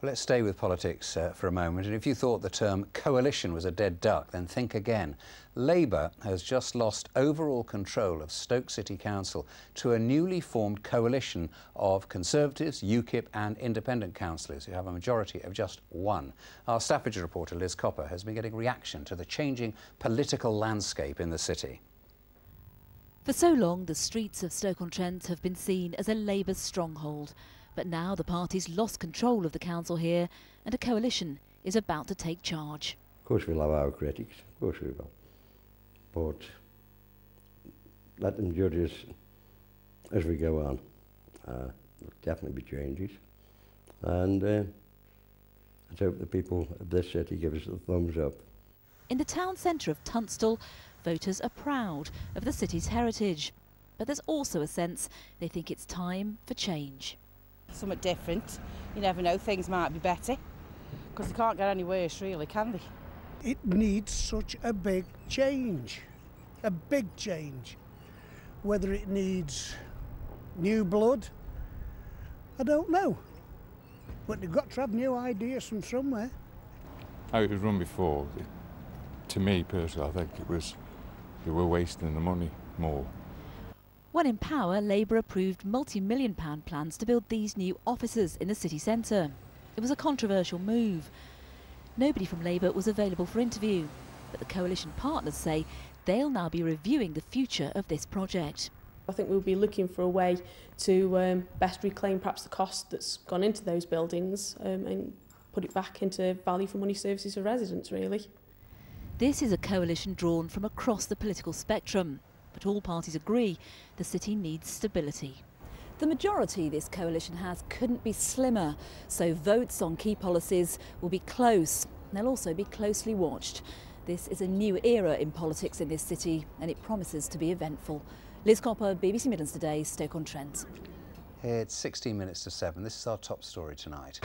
Let's stay with politics uh, for a moment. And if you thought the term coalition was a dead duck, then think again. Labour has just lost overall control of Stoke City Council to a newly formed coalition of Conservatives, UKIP and independent councillors who have a majority of just one. Our Staffordshire reporter Liz Copper has been getting reaction to the changing political landscape in the city. For so long, the streets of Stoke-on-Trent have been seen as a Labour stronghold. But now the party's lost control of the council here and a coalition is about to take charge. Of course we'll have our critics, of course we will. But let them judge us as we go on. Uh, there'll definitely be changes. And uh, let's hope the people of this city give us a thumbs up. In the town centre of Tunstall, voters are proud of the city's heritage. But there's also a sense they think it's time for change something different. You never know, things might be better. Because they can't get any worse, really, can they? It needs such a big change. A big change. Whether it needs new blood, I don't know. But they've got to have new ideas from somewhere. How it was run before, to me personally, I think it was they were wasting the money more. When in power, Labour approved multi-million pound plans to build these new offices in the city centre. It was a controversial move. Nobody from Labour was available for interview, but the coalition partners say they'll now be reviewing the future of this project. I think we'll be looking for a way to um, best reclaim perhaps the cost that's gone into those buildings um, and put it back into value for money services for residents really. This is a coalition drawn from across the political spectrum but all parties agree the city needs stability. The majority this coalition has couldn't be slimmer, so votes on key policies will be close. They'll also be closely watched. This is a new era in politics in this city and it promises to be eventful. Liz Copper, BBC Midlands Today, Stoke-on-Trent. It's 16 minutes to 7. This is our top story tonight.